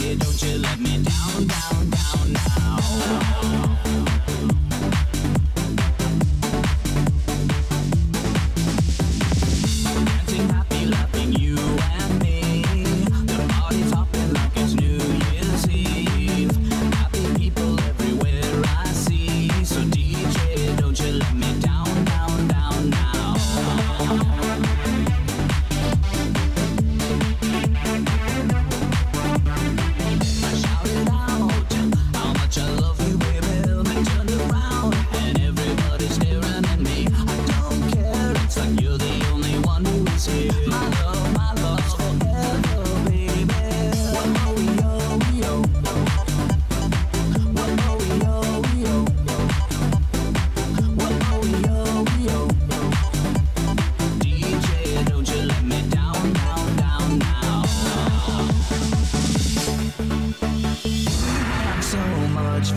Don't you let me down, down, down now.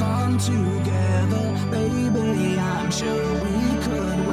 Fun together, baby. I'm sure we could